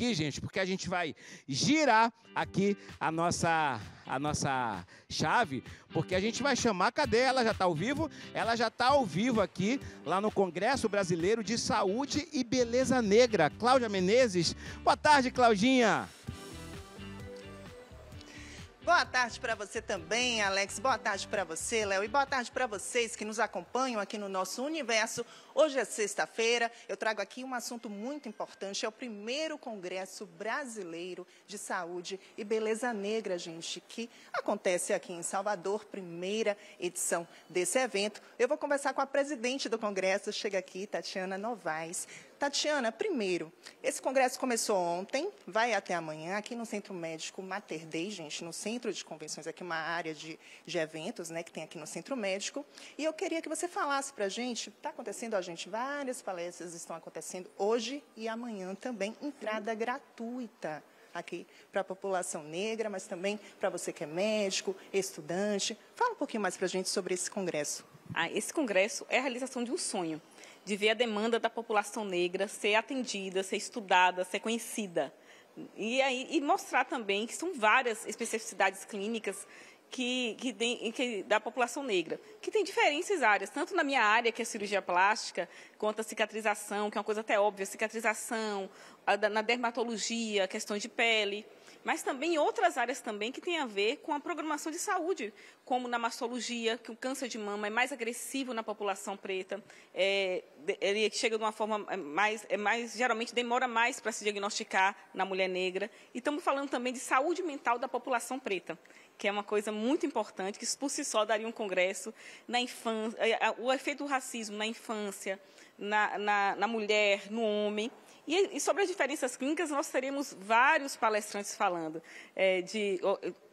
aqui, gente, porque a gente vai girar aqui a nossa a nossa chave, porque a gente vai chamar, cadê? Ela já está ao vivo? Ela já está ao vivo aqui, lá no Congresso Brasileiro de Saúde e Beleza Negra. Cláudia Menezes. Boa tarde, Claudinha. Boa tarde para você também, Alex. Boa tarde para você, Léo. E boa tarde para vocês que nos acompanham aqui no nosso universo. Hoje é sexta-feira. Eu trago aqui um assunto muito importante. É o primeiro Congresso Brasileiro de Saúde e Beleza Negra, gente, que acontece aqui em Salvador, primeira edição desse evento. Eu vou conversar com a presidente do Congresso. Chega aqui, Tatiana Novaes. Tatiana, primeiro, esse congresso começou ontem, vai até amanhã, aqui no Centro Médico Mater Dei, gente, no Centro de Convenções, aqui uma área de, de eventos, né, que tem aqui no Centro Médico. E eu queria que você falasse para a gente, está acontecendo, a gente, várias palestras estão acontecendo hoje e amanhã também, entrada gratuita aqui para a população negra, mas também para você que é médico, estudante. Fala um pouquinho mais para a gente sobre esse congresso. Ah, esse congresso é a realização de um sonho de ver a demanda da população negra ser atendida, ser estudada, ser conhecida. E, aí, e mostrar também que são várias especificidades clínicas que, que, tem, que, da população negra, que tem diferentes áreas, tanto na minha área, que é cirurgia plástica, quanto a cicatrização, que é uma coisa até óbvia, cicatrização, a, na dermatologia, questões de pele mas também outras áreas também que têm a ver com a programação de saúde, como na mastologia, que o câncer de mama é mais agressivo na população preta, é, ele chega de uma forma é, mais, é mais geralmente demora mais para se diagnosticar na mulher negra. E estamos falando também de saúde mental da população preta, que é uma coisa muito importante, que por si só daria um congresso na infância, é, o efeito do racismo na infância, na, na, na mulher, no homem. E, e, sobre as diferenças clínicas, nós teremos vários palestrantes falando, é, de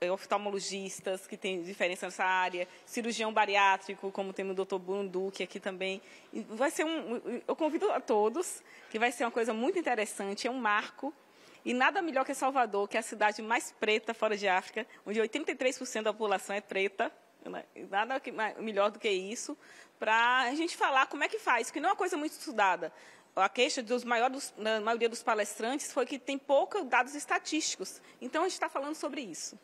é, oftalmologistas que têm diferença nessa área, cirurgião bariátrico, como tem o doutor Bruno Duque aqui também. E vai ser um, eu convido a todos, que vai ser uma coisa muito interessante, é um marco e nada melhor que Salvador, que é a cidade mais preta fora de África, onde 83% da população é preta. Né? Nada melhor do que isso, para a gente falar como é que faz, que não é uma coisa muito estudada a queixa dos maiores, da maioria dos palestrantes foi que tem poucos dados estatísticos. Então, a gente está falando sobre isso.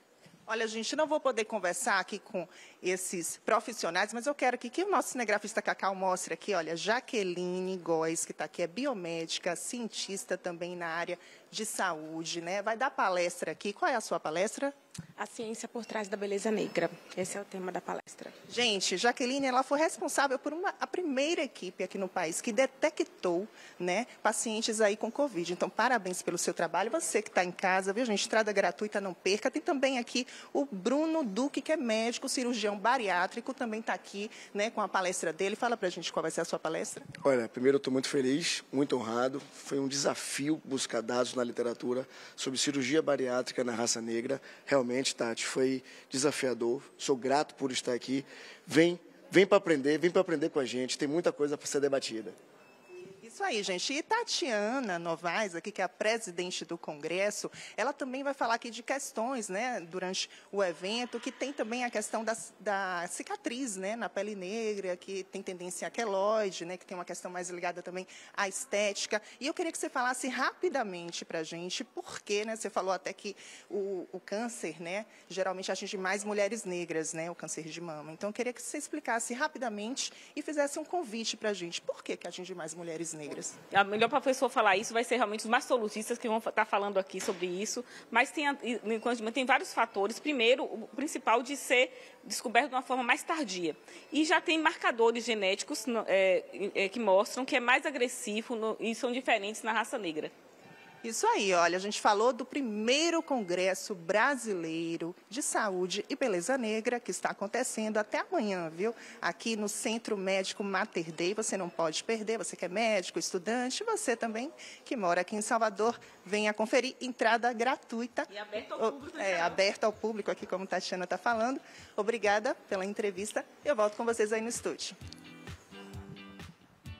Olha, gente, não vou poder conversar aqui com esses profissionais, mas eu quero que, que o nosso cinegrafista Cacau mostre aqui, olha, Jaqueline Góes, que está aqui, é biomédica, cientista também na área de saúde, né? Vai dar palestra aqui. Qual é a sua palestra? A ciência por trás da beleza negra. Esse é o tema da palestra. Gente, Jaqueline, ela foi responsável por uma, a primeira equipe aqui no país que detectou né, pacientes aí com Covid. Então, parabéns pelo seu trabalho. Você que está em casa, viu, gente? Estrada gratuita, não perca. Tem também aqui o Bruno Duque, que é médico, cirurgião bariátrico, também está aqui né, com a palestra dele. Fala para a gente qual vai ser a sua palestra. Olha, primeiro eu estou muito feliz, muito honrado. Foi um desafio buscar dados na literatura sobre cirurgia bariátrica na raça negra. Realmente Tati, foi desafiador. Sou grato por estar aqui. Vem, vem para aprender, vem para aprender com a gente. Tem muita coisa para ser debatida. Isso aí, gente. E Tatiana Novaes, aqui, que é a presidente do Congresso, ela também vai falar aqui de questões, né, durante o evento, que tem também a questão da, da cicatriz, né, na pele negra, que tem tendência a queloide, né, que tem uma questão mais ligada também à estética. E eu queria que você falasse rapidamente para a gente, porque, né, você falou até que o, o câncer, né, geralmente atinge mais mulheres negras, né, o câncer de mama. Então, eu queria que você explicasse rapidamente e fizesse um convite para a gente. Por que, que atinge mais mulheres negras? Negras. A melhor professor falar isso vai ser realmente os mastologistas que vão estar falando aqui sobre isso, mas tem, tem vários fatores. Primeiro, o principal de ser descoberto de uma forma mais tardia. E já tem marcadores genéticos é, é, que mostram que é mais agressivo no, e são diferentes na raça negra. Isso aí, olha, a gente falou do primeiro Congresso Brasileiro de Saúde e Beleza Negra, que está acontecendo até amanhã, viu? Aqui no Centro Médico Mater Dei, você não pode perder, você que é médico, estudante, você também que mora aqui em Salvador, venha conferir, entrada gratuita. E aberta ao público. É, aberta ao público aqui, como a Tatiana está falando. Obrigada pela entrevista, eu volto com vocês aí no estúdio.